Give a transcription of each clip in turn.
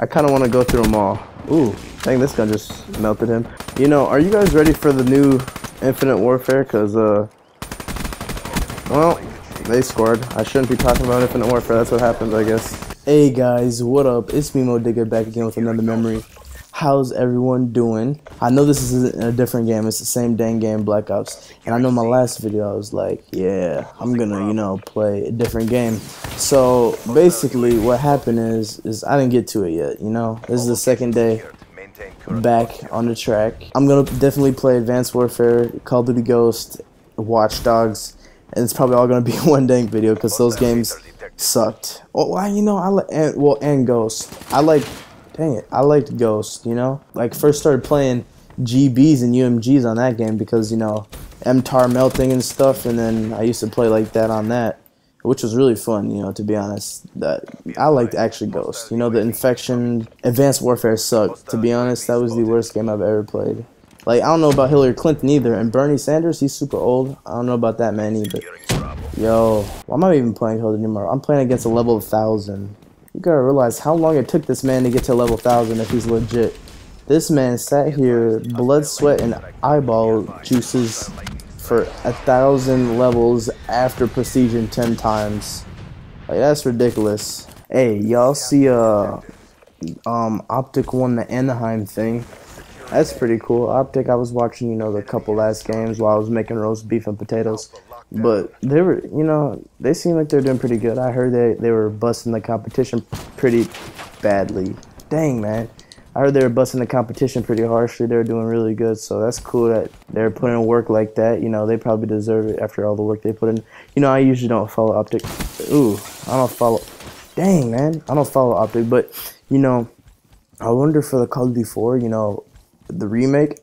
I kind of want to go through them all. Ooh, dang, this gun just melted him. You know, are you guys ready for the new Infinite Warfare? Because, uh, well, they scored. I shouldn't be talking about Infinite Warfare. That's what happens, I guess. Hey guys, what up? It's me, Digger, back again with another memory. How's everyone doing? I know this is a different game. It's the same dang game, Black Ops. And I know my last video, I was like, yeah, I'm gonna, you know, play a different game. So basically, what happened is, is I didn't get to it yet. You know, this is the second day back on the track. I'm gonna definitely play Advanced Warfare, Call of Duty Ghost, Watch Dogs, and it's probably all gonna be one dang video because those games sucked. Oh, well, you know, I like well and Ghost. I like dang it, I liked Ghost, you know? Like, first started playing GBs and UMGs on that game because, you know, MTAR melting and stuff, and then I used to play like that on that, which was really fun, you know, to be honest. That I liked actually Ghost. You know, the Infection, Advanced Warfare sucked, to be honest. That was the worst game I've ever played. Like, I don't know about Hillary Clinton either, and Bernie Sanders, he's super old. I don't know about that man either. Yo, why am I even playing Call anymore? I'm playing against a level of 1,000. You gotta realize how long it took this man to get to level 1000 if he's legit. This man sat here, blood, sweat, and eyeball juices for a thousand levels after precision 10 times. Like, that's ridiculous. Hey, y'all see, uh, um, Optic won the Anaheim thing. That's pretty cool. Optic, I was watching, you know, the couple last games while I was making roast beef and potatoes. But they were, you know, they seem like they're doing pretty good. I heard they, they were busting the competition pretty badly. Dang, man. I heard they were busting the competition pretty harshly. They were doing really good, so that's cool that they're putting in work like that. You know, they probably deserve it after all the work they put in. You know, I usually don't follow Optic. Ooh, I don't follow. Dang, man. I don't follow Optic, but, you know, I wonder for the Call of Duty 4, you know, the remake,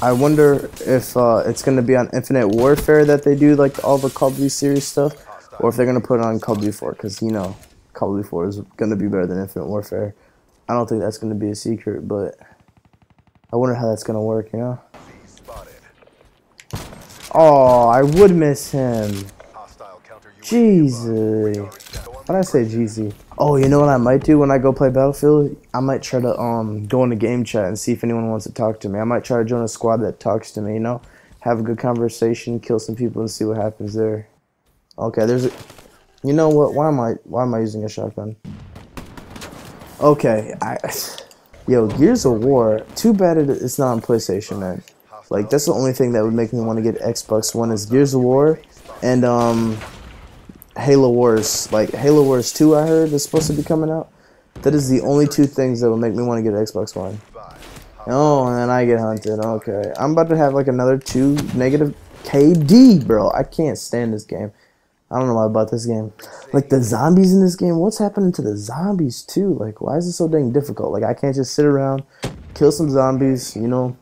I wonder if uh, it's going to be on Infinite Warfare that they do like all the Call of Duty series stuff, or if they're going to put it on Call of Duty 4, because, you know, Call of Duty 4 is going to be better than Infinite Warfare. I don't think that's going to be a secret, but I wonder how that's going to work, you know? Oh, I would miss him. Jesus. Why did I say Jeezy? Oh, you know what I might do when I go play Battlefield? I might try to um go into game chat and see if anyone wants to talk to me. I might try to join a squad that talks to me, you know? Have a good conversation, kill some people and see what happens there. Okay, there's a You know what? Why am I why am I using a shotgun? Okay, I Yo, Gears of War. Too bad it's not on PlayStation, man. Like that's the only thing that would make me want to get Xbox One is Gears of War and um Halo Wars, like Halo Wars 2, I heard is supposed to be coming out. That is the only two things that will make me want to get an Xbox One. Oh, and then I get hunted. Okay, I'm about to have like another two negative KD, bro. I can't stand this game. I don't know about this game. Like the zombies in this game, what's happening to the zombies too? Like, why is it so dang difficult? Like, I can't just sit around, kill some zombies, you know,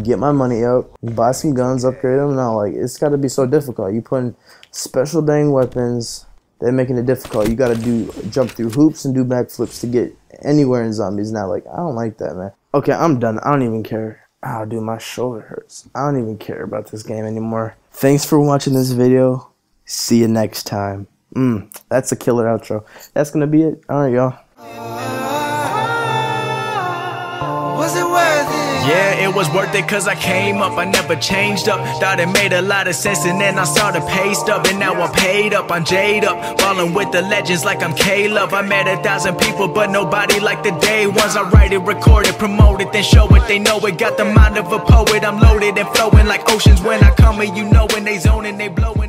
get my money up, buy some guns, upgrade them. No, like it's got to be so difficult. You putting special dang weapons. They're making it difficult. You got to do jump through hoops and do backflips to get anywhere in zombies. Now, like I don't like that, man. Okay, I'm done. I don't even care. Oh, dude, my shoulder hurts. I don't even care about this game anymore. Thanks for watching this video. See you next time. Mm, that's a killer outro. That's gonna be it. All right, y'all. Yeah, it was worth it cause I came up, I never changed up. Thought it made a lot of sense and then I saw the stub. And now I'm paid up, I'm Jade up. Ballin' with the legends like I'm Caleb. I met a thousand people, but nobody like the day ones. I write it, record it, promote it, then show it. They know it. Got the mind of a poet, I'm loaded and flowing like oceans when I come and you know when they zoning, they blowing.